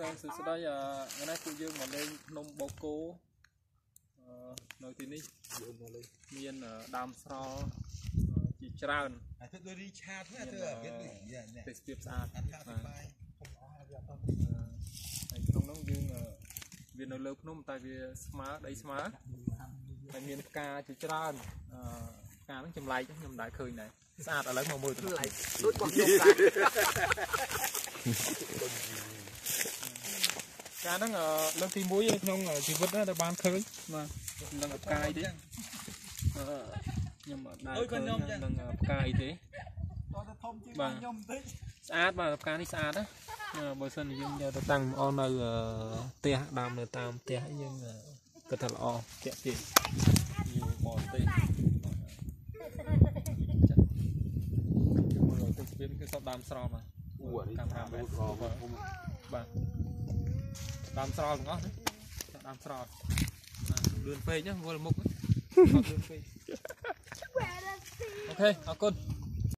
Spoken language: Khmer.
តែសួស្តីអឺថ្ងៃនេះពួកយើងមកលេងភ្នំបូកគោអឺនៅទីនេះយើងមកលេងមានអឺដើមស្រល់អឺជាច្រើនអាធ្វើដូចរីឆាតណាធ្វើអាវាដូចនេះទេសភាពស្អាតអត្ថប្របាយហើយក្នុងនោះយើងអឺវានៅលើភ្នំតែវាស្មើដីស្មើហើយមានផ្កាជាច្រើនអឺផ្កាហ្នឹងចម្លែកខ្ញុំមិនដែលឃើញដែរស្អាតឥឡូវមកមើលទៅចម្លែកដូចបងខ្ញុំដែរ ការហ្នឹងអឺលើកទី1នៅក្នុងជីវិតណាដែលបានឃើញបាទនឹងផ្កាយទេអឺខ្ញុំអត់ដែលឃើញនឹងផ្កាយទេតោះទៅធំជាងបាទខ្ញុំបន្តិចស្អាតបាទផ្កានេះស្អាតណាអឺបើសិនជាយើងយកទៅតាំងអននៅអឺផ្ទះដើមនៅតាមផ្ទះយើងអឺគិតថាល្អតាក់ទាញយូរបរទេសចា៎យើងមើលទៅស្ពានគឺសពដើមស្រល់បាទកាមេរ៉ាមែនបាទ ដើមស្រល់ទាំងអស់ណាដើមស្រល់បាទលឿនពេកណាវល់មុខណាអត់លឿនពេកអូខេអរគុណ